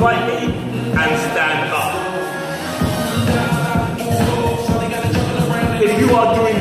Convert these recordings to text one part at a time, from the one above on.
slightly and stand up. If you are doing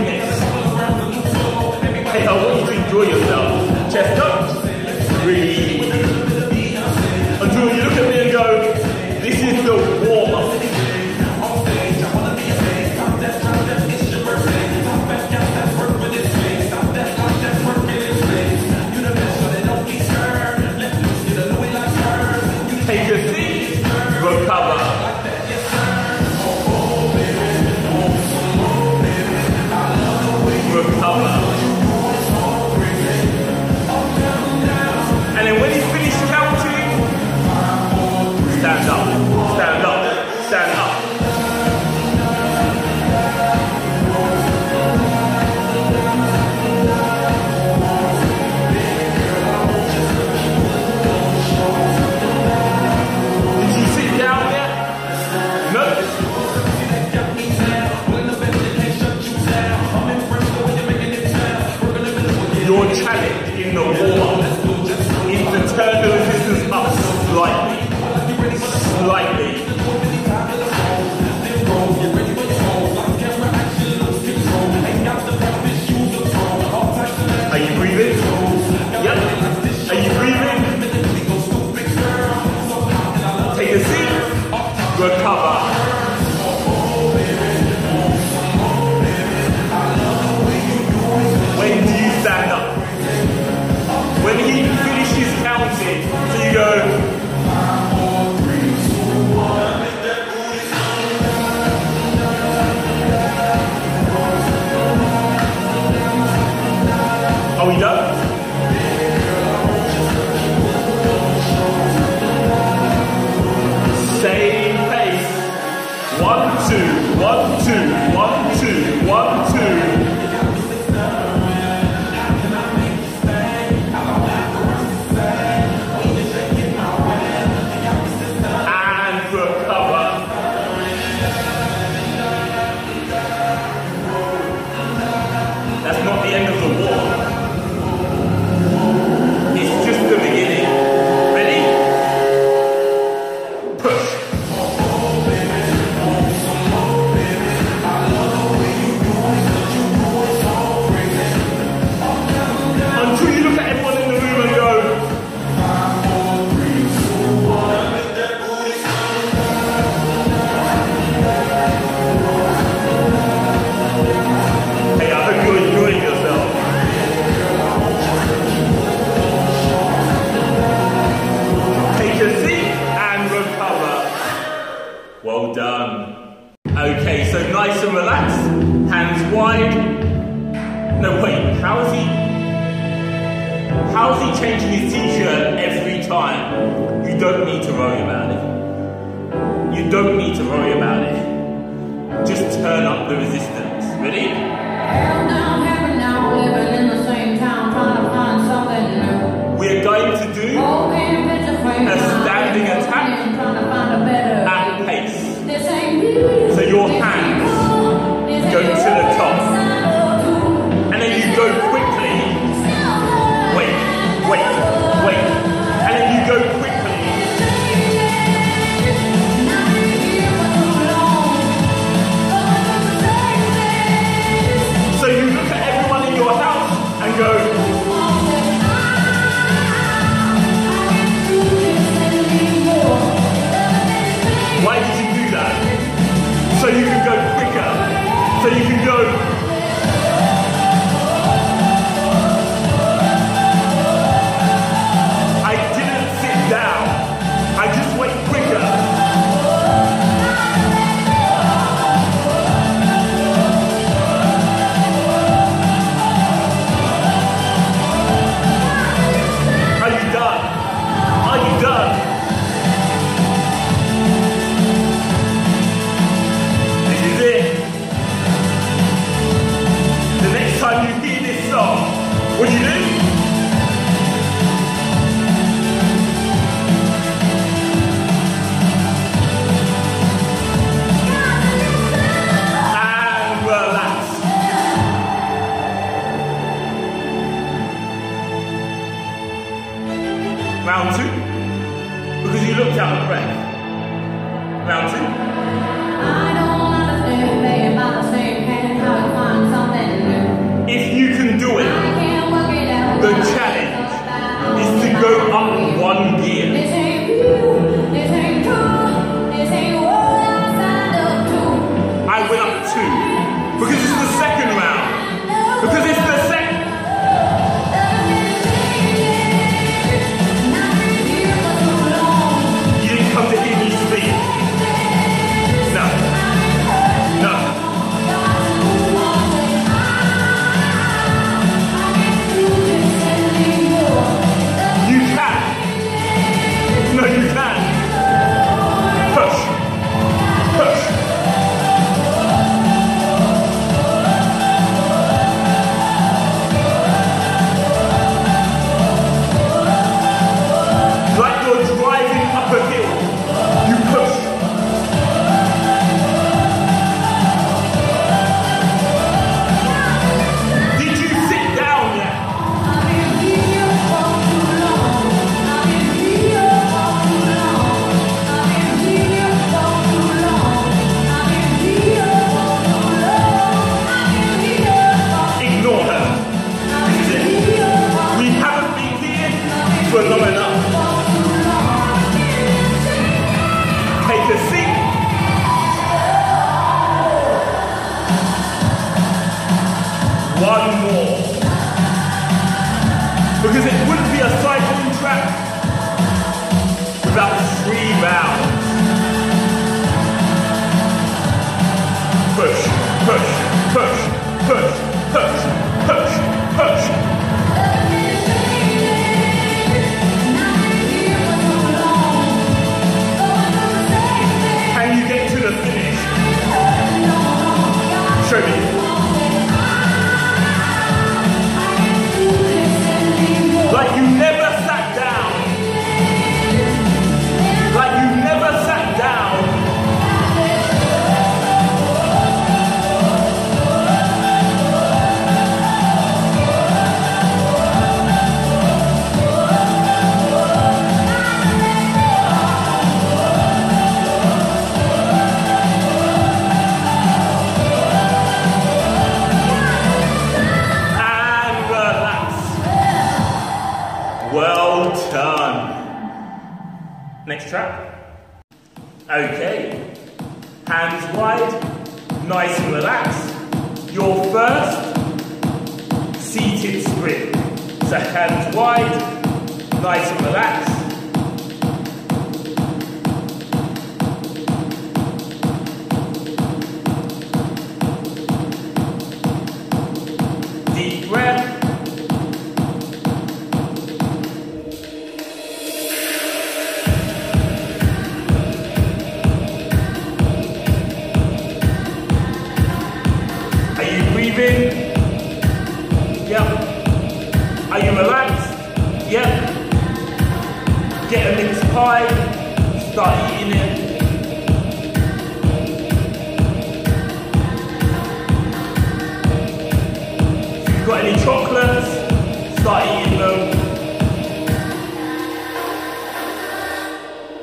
You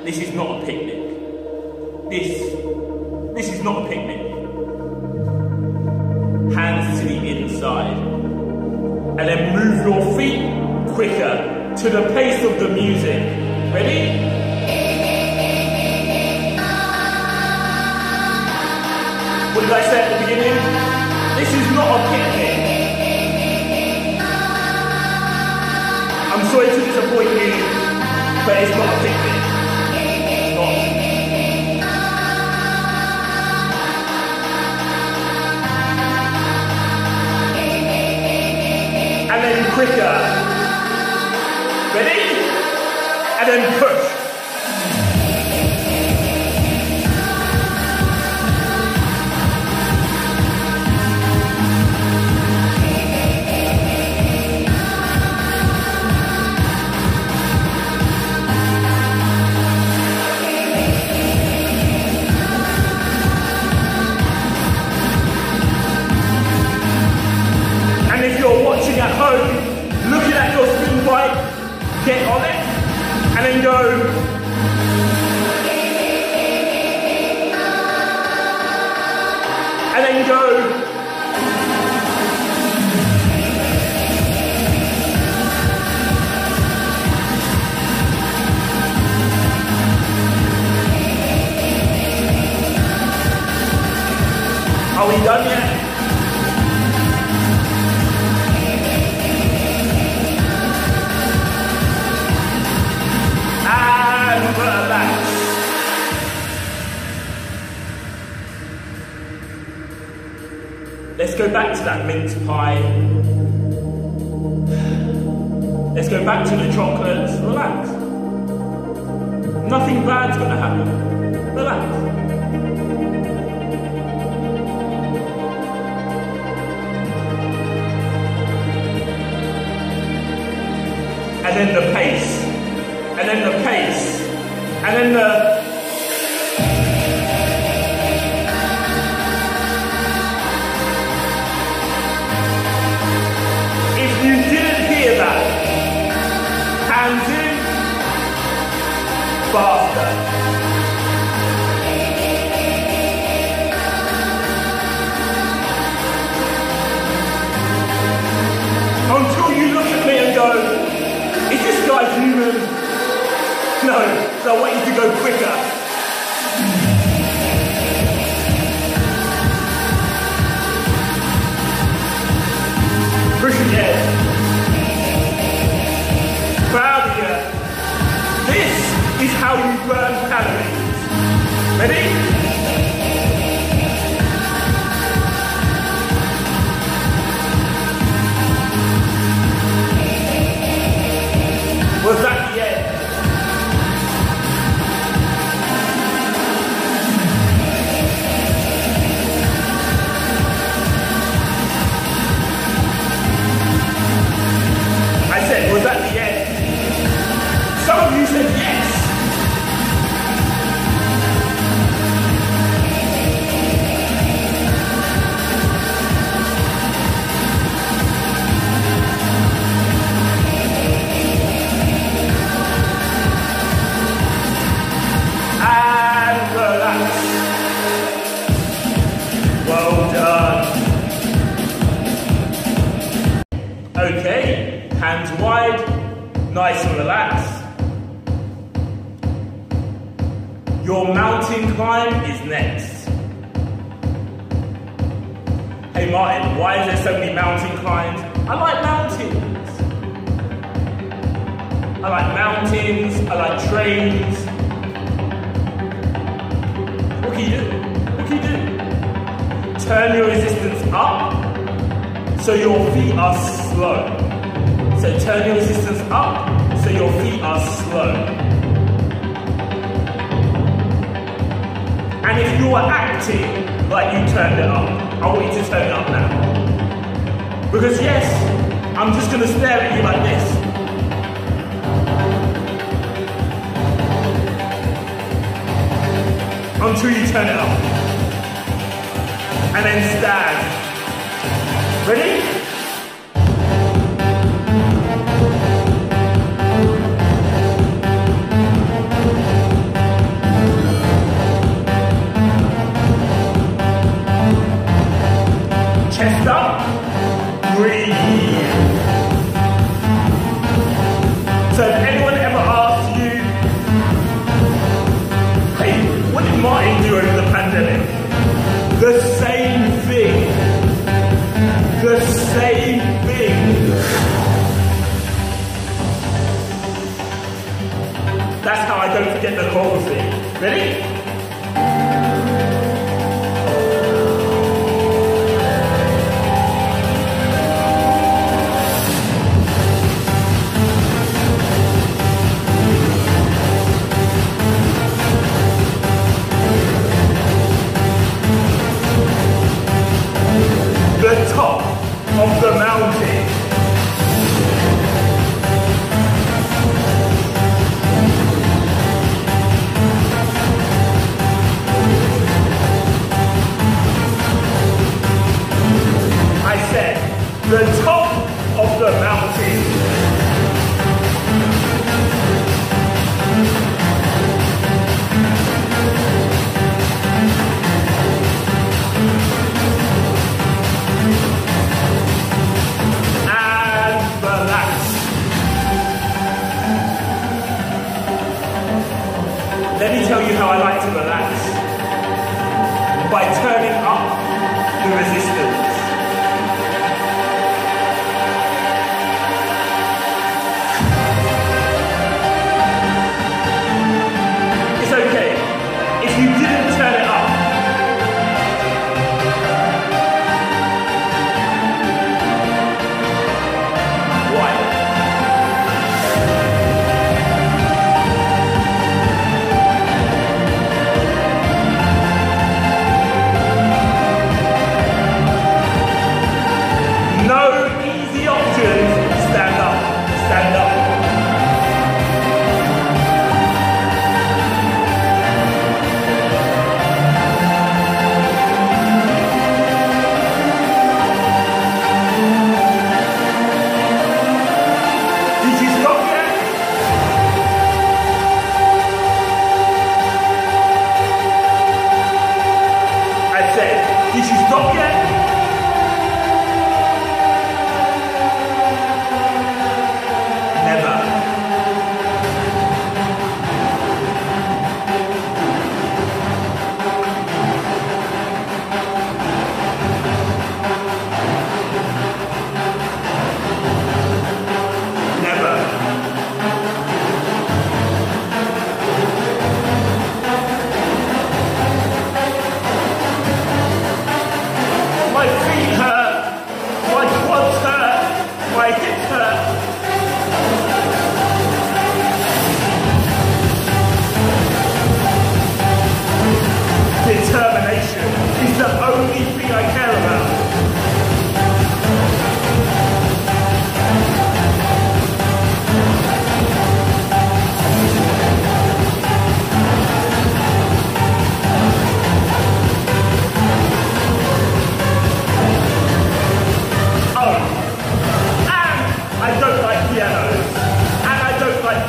This is not a picnic. This, this is not a picnic. Hands to the inside. And then move your feet quicker to the pace of the music. Ready? What did I say at the beginning? This is not a picnic. I'm sorry to disappoint you, but it's not a picnic. and then quicker. Ready? And then push. window. Pie. Let's go back to the chocolate. Christian Ed. your resistance up so your feet are slow. So turn your resistance up so your feet are slow. And if you are acting like you turned it up, I want you to turn it up now. Because yes, I'm just going to stare at you like this. until you turn it up and then stand. Ready? com você. Beleza?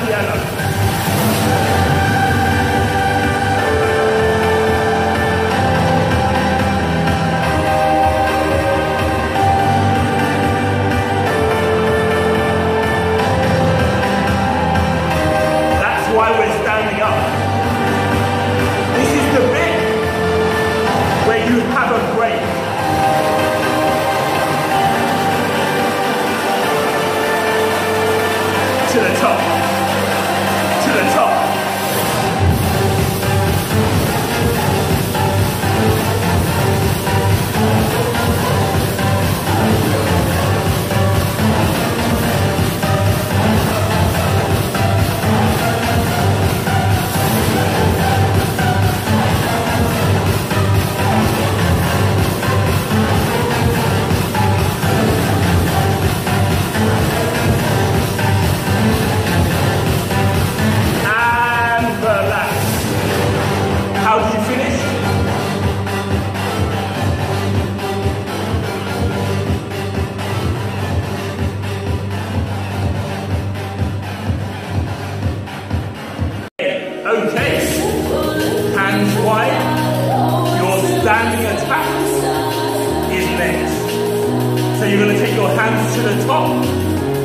hacia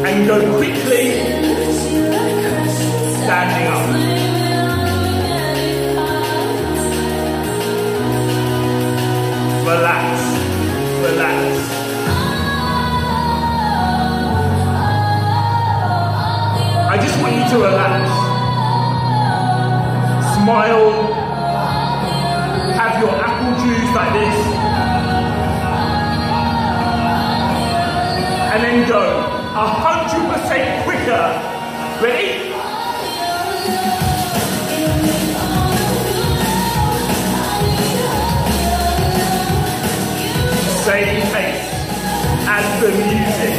and go quickly standing up. Relax, relax. I just want you to relax. Smile. Have your apple juice like this. And then go. A 100% quicker. Ready? Same pace as the music.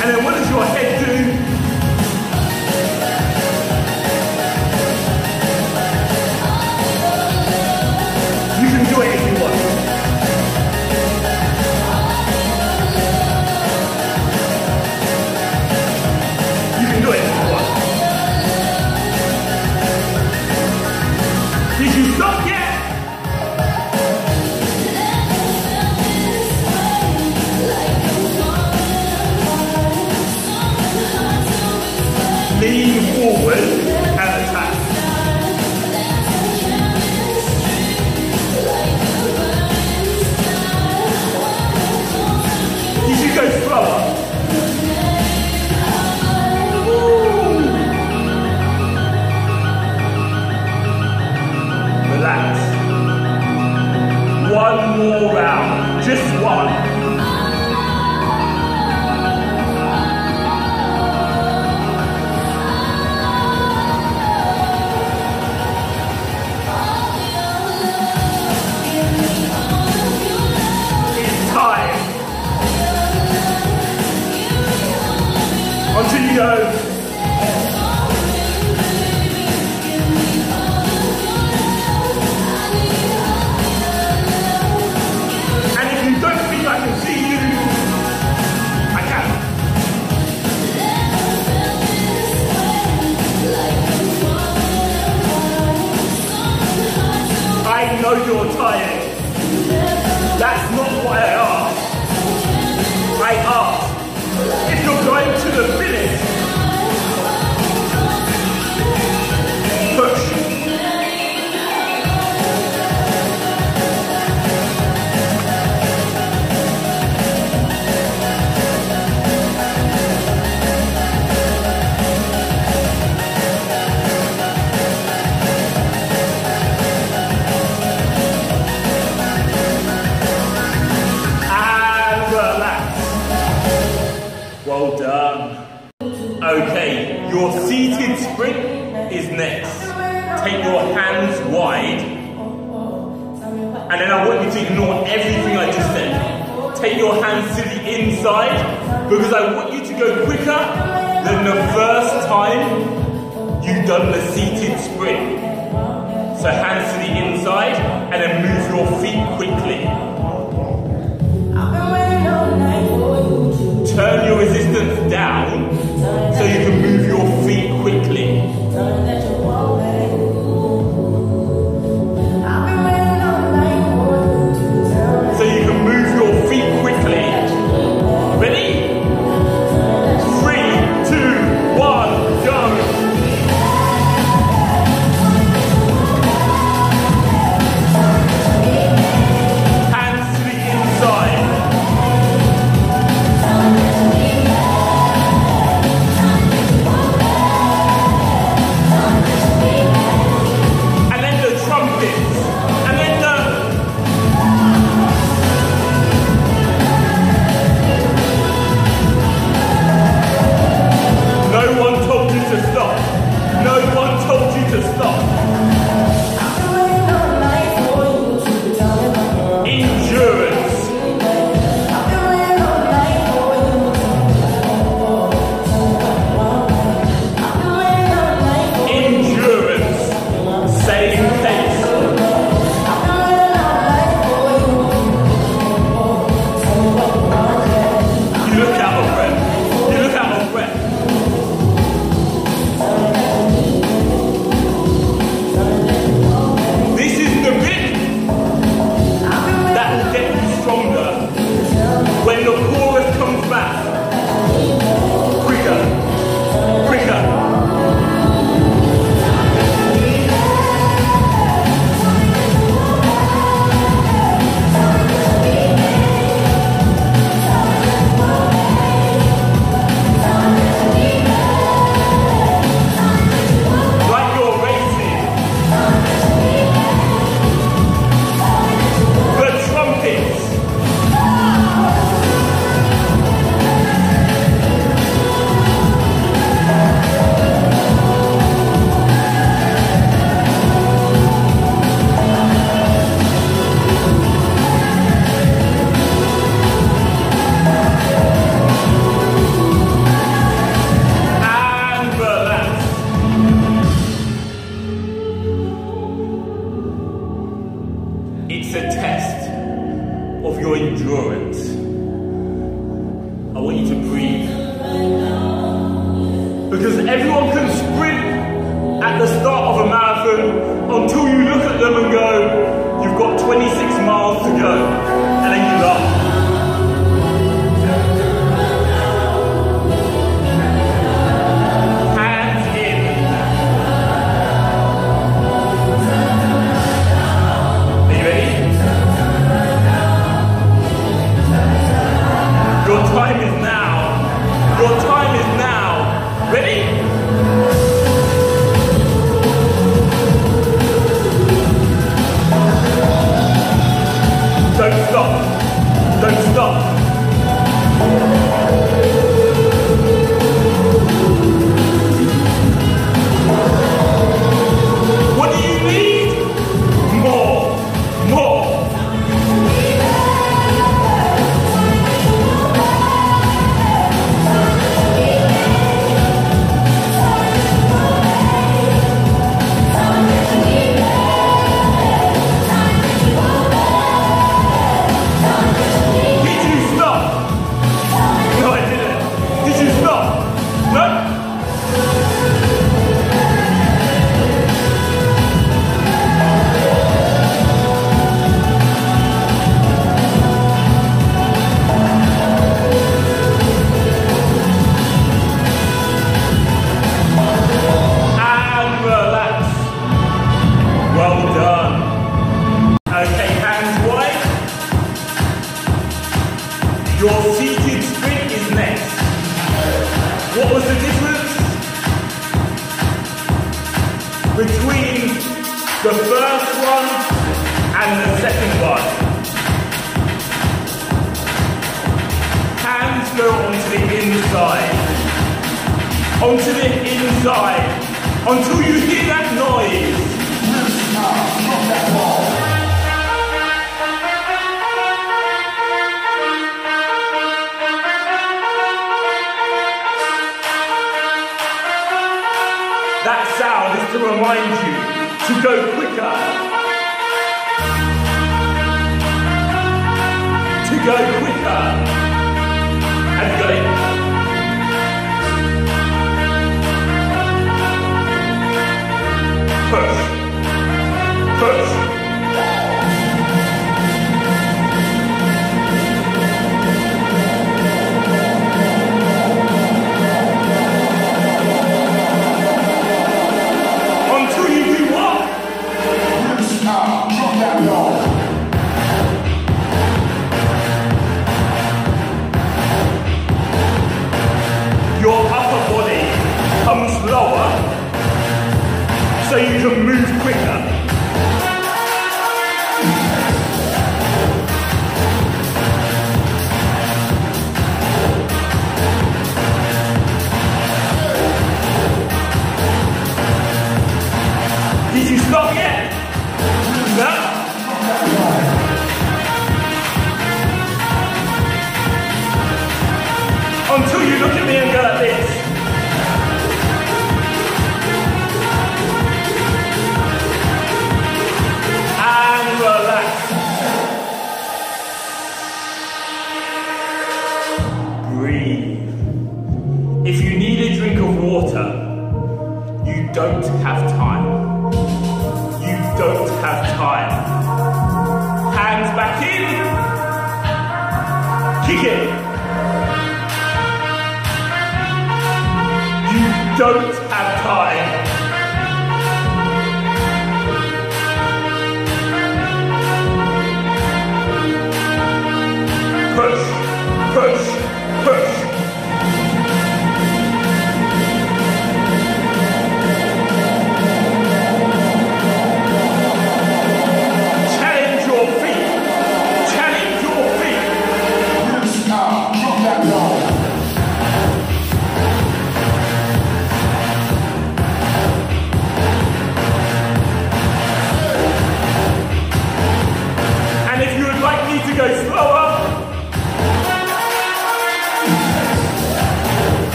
And then, what is your head forward and attack. You should go slower. Relax. One more round, just one. go. Don't have time.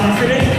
You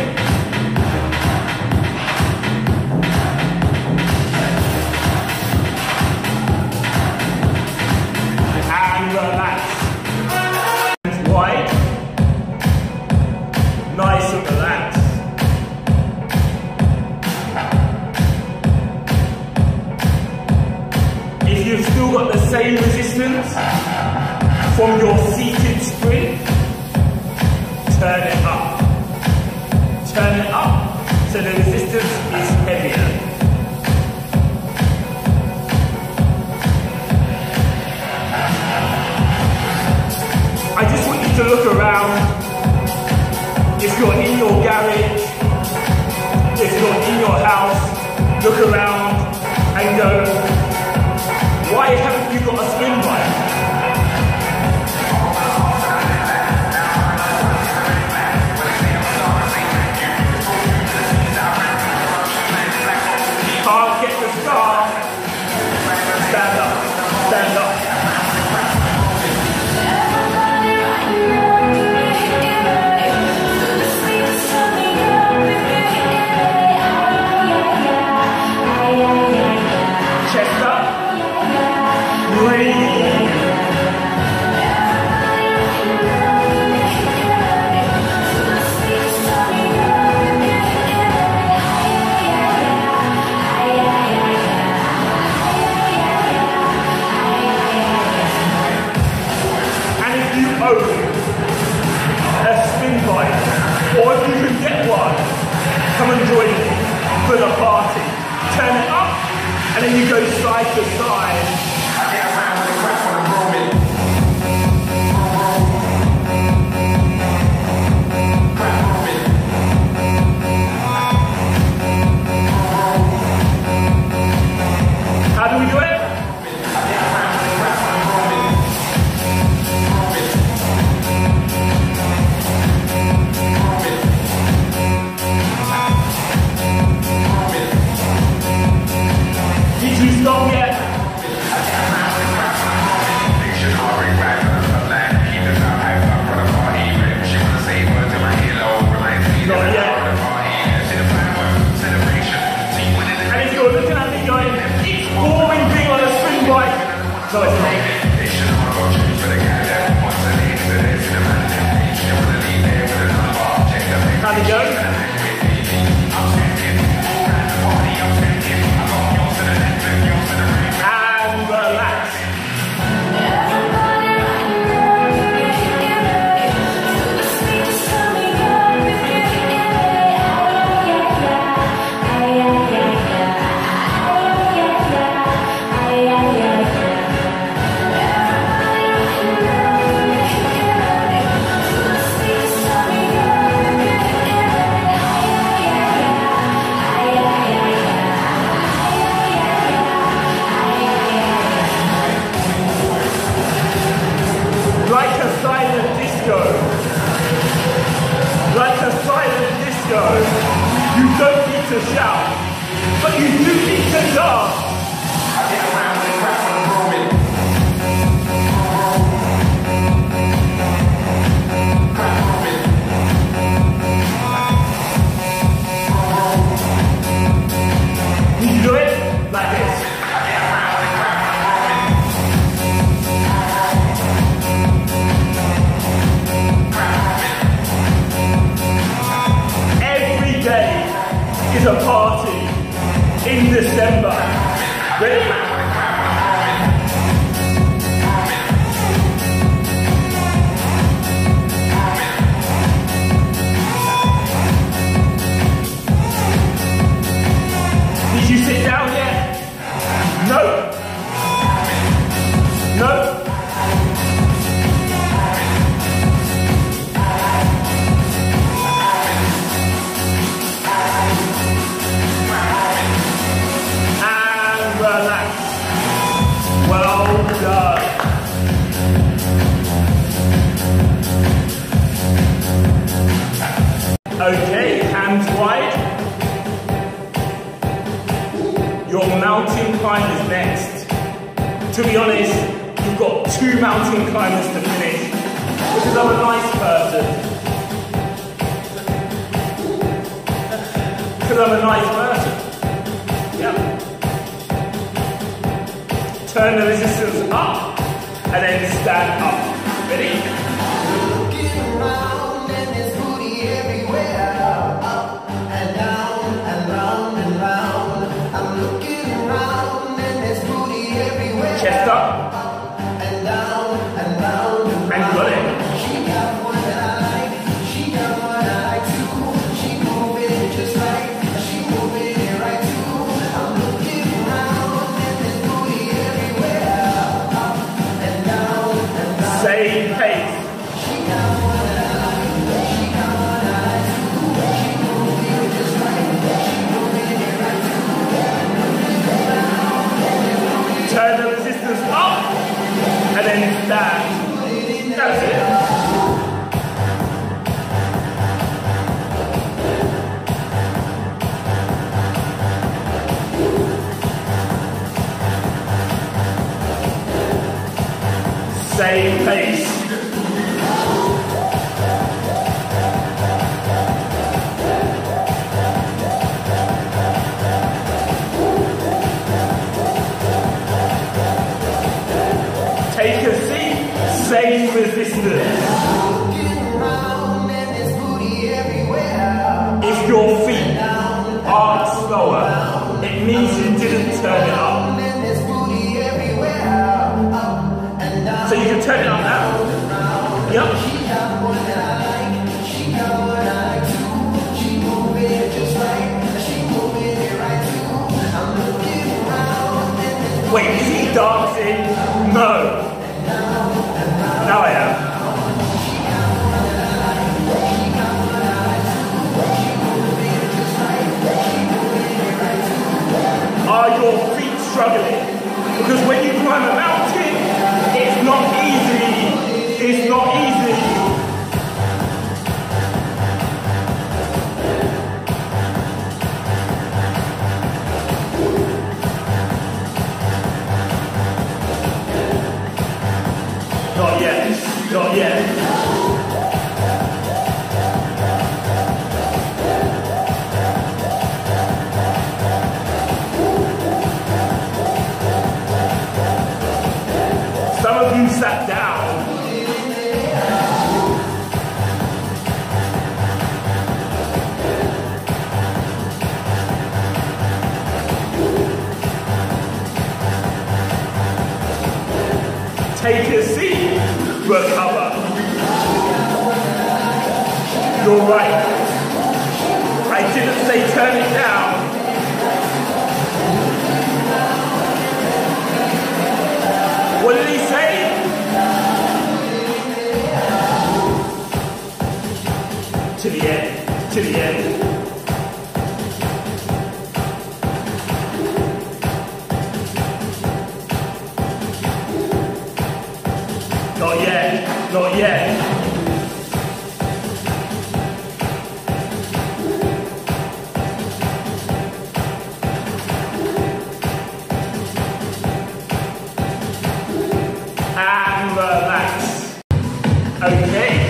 Okay.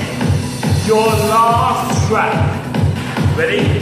Your last strap. Ready?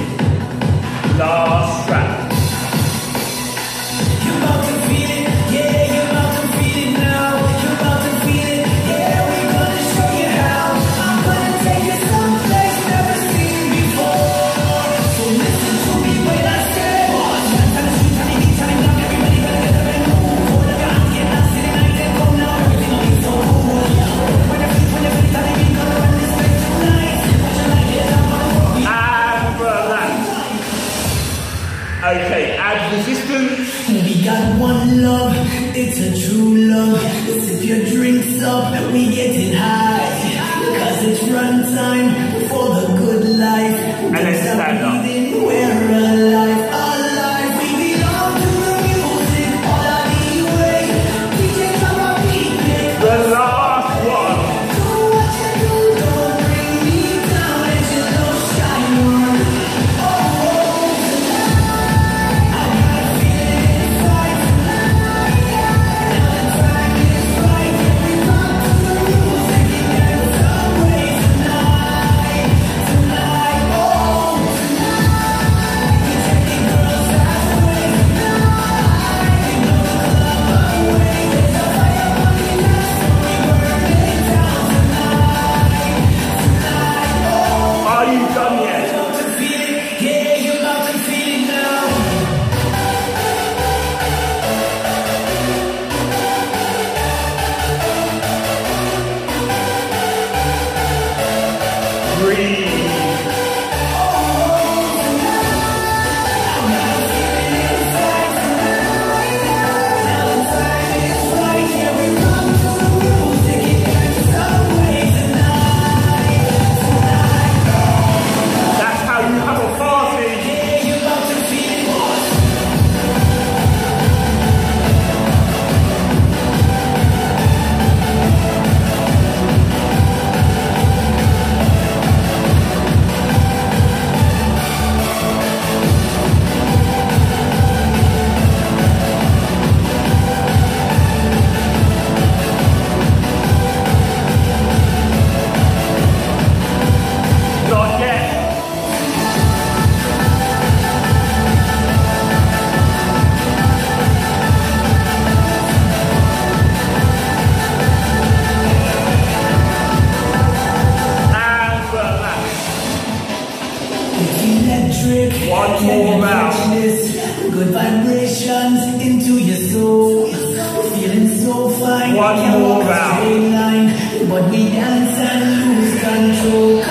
vibrations into your soul. Feeling so fine. One more round. But we dance and lose control.